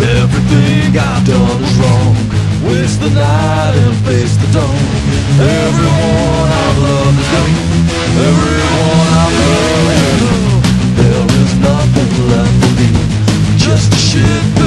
Everything I've done is wrong. Waste the night and face the dawn. Everyone I've loved is gone. Everyone I've loved is gone. There is nothing left for me. Just a shit-filled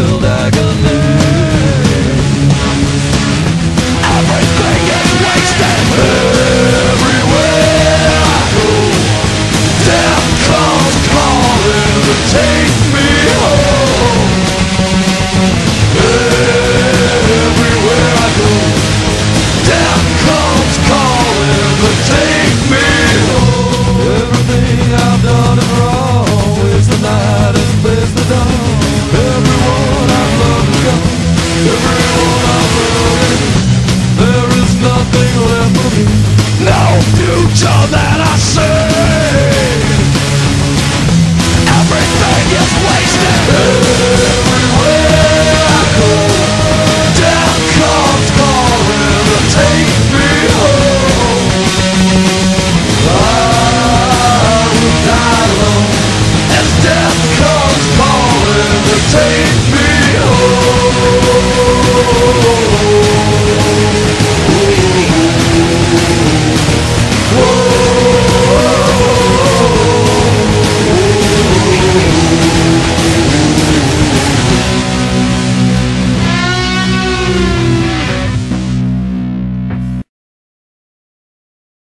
future that I see. Everything is wasted. Everywhere I go Death comes calling. To take me home. I alone As death comes calling. To take